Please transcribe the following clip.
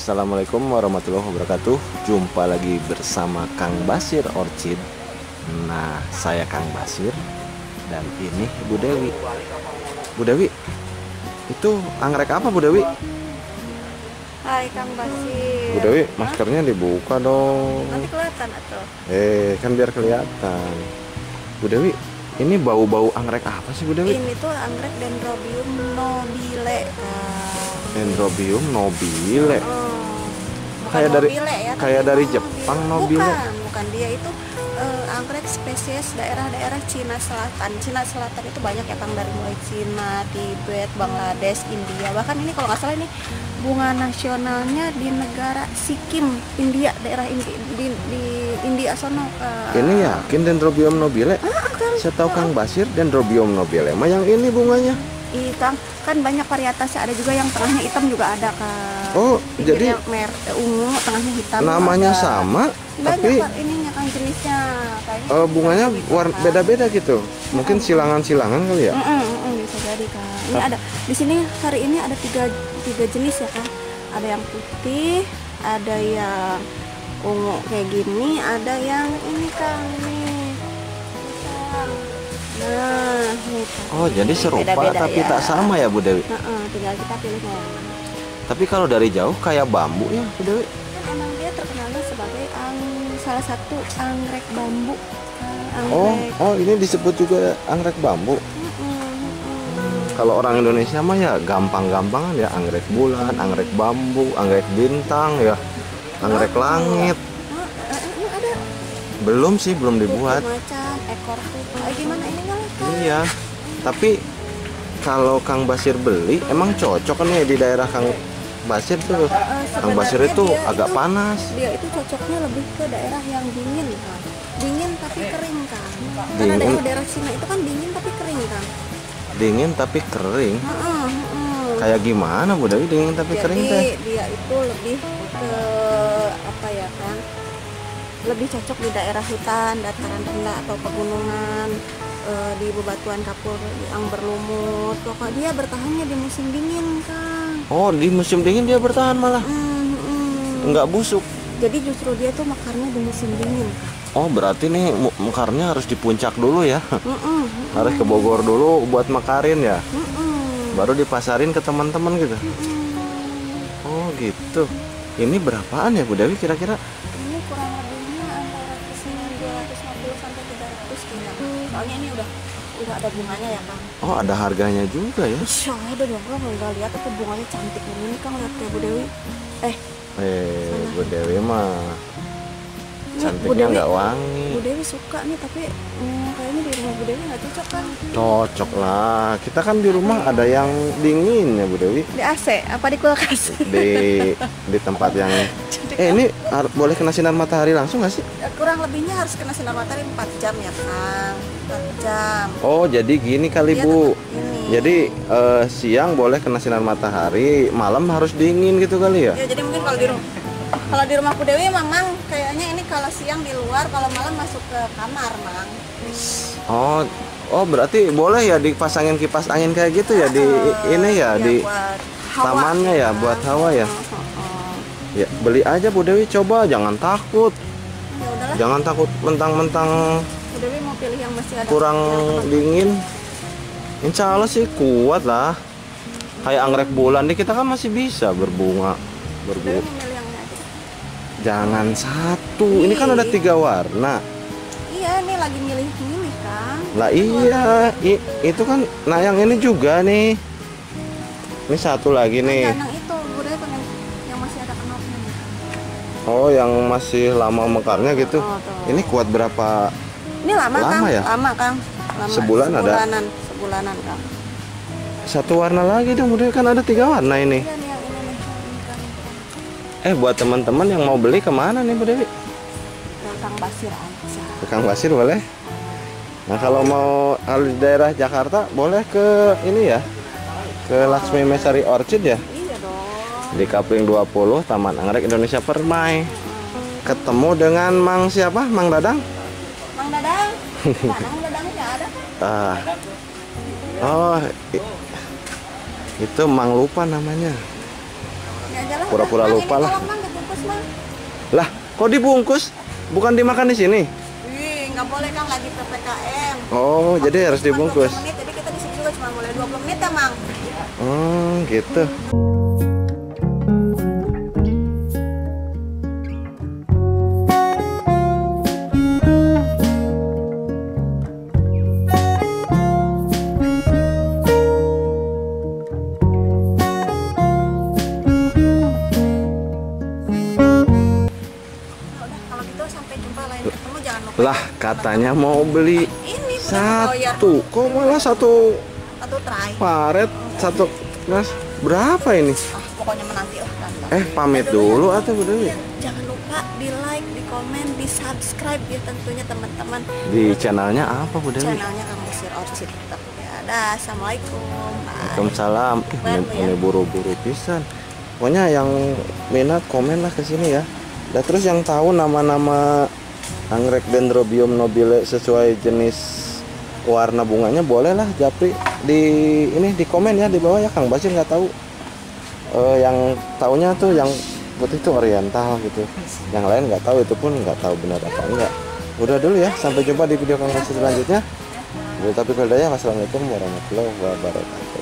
Assalamualaikum warahmatullahi wabarakatuh Jumpa lagi bersama Kang Basir Orchid Nah saya Kang Basir Dan ini Bu Dewi Bu Dewi Itu anggrek apa Bu Dewi? Hai Kang Basir. Bu Dewi maskernya dibuka dong Nanti kelihatan atau? Eh kan biar kelihatan Bu Dewi ini bau-bau anggrek apa sih Bu Dewi? Ini tuh anggrek Dendrobium nobile. Kang. Dendrobium nobile Oh. Kayak dari- ya, kayak dari. Jepang, nobile. Bukan, bukan dia itu eh, anggrek spesies daerah-daerah Cina Selatan. Cina Selatan itu banyak ya Kang dari mulai Cina, Tibet, Bangladesh, India. Bahkan ini kalau nggak salah ini bunga nasionalnya di negara Sikkim, India, daerah Indi, di, di India sono. Kang. Ini yakin Dendrobium nobile? Saya tahu Kang Basir Dendrobium nobile Mah yang ini bunganya Kang, kan banyak varietasnya. Ada juga yang tengahnya hitam juga ada Kang. Oh, Pinggirnya jadi mer eh, ungu, tengahnya hitam. namanya ada. sama Banyak Tapi ininya Kang jenisnya. Kayaknya eh, bunganya gitu, war- Kang. beda-beda gitu Mungkin silangan-silangan kali ya Mm-mm, mm-mm, bisa jadi Kang. Ini ada di sini hari ini ada tiga tiga jenis ya Kang. Ada yang putih, ada yang ungu kayak gini, ada yang ini Kang ini. Nah. Oh jadi serupa Beda-beda tapi ya. tak sama ya Bu Dewi Heeh, tinggal kita pilihnya yang mana. Tapi kalau dari jauh kayak bambu ya Bu Dewi kan emang dia terkenalnya sebagai ang- salah satu anggrek bambu Ah, Oh, anggrek oh ini disebut juga anggrek bambu Mm-mm, mm-mm. Kalau orang Indonesia mah ya gampang-gampangan ya Anggrek bulan, anggrek bambu, anggrek bintang ya Anggrek langit ini ada Belum sih, belum dibuat macan ekor kuku eh, gimana ini kan Iya, tapi kalau Kang Basir beli emang cocok kan ya di daerah Kang Basir tuh. Kang Basir itu agak panas. dia itu cocoknya lebih ke daerah yang dingin kan dingin tapi kering kan karena Dingin. daerah-daerah Cina itu kan dingin tapi kering kan Dingin tapi kering. Heeh, heeh. Kayak gimana Bu Dewi dingin tapi jadi kering teh? dia itu lebih ke apa ya kan lebih cocok di daerah hutan dataran rendah atau pegunungan eh, di bebatuan kapur yang berlumut pokoknya dia bertahannya di musim dingin kang Oh, di musim dingin dia bertahan malah. Hmm, hmm. Enggak busuk. jadi justru dia tuh makarnya di musim dingin Oh, berarti nih mekarnya harus di puncak dulu ya. Mm-mm, mm-mm, harus ke Bogor dulu buat mekarin ya. mm-mm, Baru dipasarin ke teman-teman gitu. mm-mm. Oh, gitu. Ini berapaan ya Bu Dewi kira-kira? Sampai 300 kayaknya soalnya ini udah udah ada bunganya ya kang Oh, ada harganya juga ya. Insya ada dong, Kang. nggak lihat apa bunganya cantik ini Kang lihat kayak Bu Dewi. Eh, Eh, Bu Dewi mah cantiknya nggak wangi. Bu Dewi suka nih tapi hmm, kayaknya di rumah Bu Dewi nggak cocok kan? Cocok lah. Kita kan di rumah ada yang dingin ya Bu Dewi. Di AC apa di kulkas? Di di tempat yang Eh ini har- boleh kena sinar matahari langsung nggak sih? Kurang lebihnya harus kena sinar matahari 4 jam ya Kang. 4 jam. Oh jadi gini kali Dia Bu. Jadi eh, siang boleh kena sinar matahari, malam harus dingin gitu kali ya? Ya jadi mungkin kalau di rumah kalau di rumah Bu Dewi memang kayaknya ini kalau siang di luar, kalau malam masuk ke kamar, Mang. Oh oh berarti boleh ya dipasangin kipas angin kayak gitu ya di ini ya di buat hawa, tamannya ya, Kang. buat hawa ya? Heeh. ya beli aja Bu Dewi coba jangan takut. Ya udahlah. Jangan takut mentang-mentang Bu Dewi mau pilih yang masih ada kurang yang dingin Insya Allah sih kuat lah kayak anggrek bulan nih kita kan masih bisa berbunga berbunga jangan satu ini kan ada tiga warna Iya, ini lagi milih-milih kan. lah iya i- itu kan nah yang ini juga nih ini satu lagi nih Nah, yang itu Dewi pengen yang masih ada kenopnya. oh yang masih lama mekarnya gitu Oh, tuh. ini kuat berapa Ini lama, Lama Kang. ya? Lama, Kang. Lama. Sebulan ada? Sebulanan, sebulanan, Kang. satu warna lagi dong udah kan ada tiga warna ini Iya eh buat teman-teman yang mau beli ke mana nih Bu Dewi Kang Basir aja. ke Kang Basir boleh nah kalau mau di daerah Jakarta boleh ke ini ya ke Laksmi Mesari Orchid ya Iya dong. di Kapling 20 Taman Anggrek Indonesia Permai ketemu dengan Mang siapa Mang Dadang Mang Dadang. Mang Dadangnya nggak ada kan? ah oh itu Mang lupa namanya pura-pura lupa lah. lah kok dibungkus? Bukan dimakan di sini? Nggak boleh Kang lagi PPKM. oh jadi harus dibungkus? 20 menit, jadi kita di sini juga cuma boleh 20 menit ya, Mang. oh gitu. Nah, lah katanya mau beli Ini udah satu. kok malah satu satu try. paret satu mas berapa ini? Ah, pokoknya menanti lah Tante. eh pamit dulu atau Bu Dewi Jangan lupa di like, di komen, di subscribe ya tentunya teman-teman. Di channelnya apa Bu Dewi? Channelnya Kang Basir Orchid. Ya, dah, assalamualaikum. Waalaikumsalam. Ya. ini buru-buru pisan. Pokoknya yang minat komen lah ke sini ya. Dan terus yang tahu nama-nama anggrek dendrobium nobile sesuai jenis warna bunganya boleh lah japri. Di ini di komen ya di bawah ya Kang Basir nggak tahu. Eh, yang taunya tuh yang putih itu oriental gitu. Yang lain nggak tahu itu pun nggak tahu benar apa enggak. Udah dulu ya sampai jumpa di video Kang Basir selanjutnya. Tapi kalau wassalamualaikum warahmatullahi wabarakatuh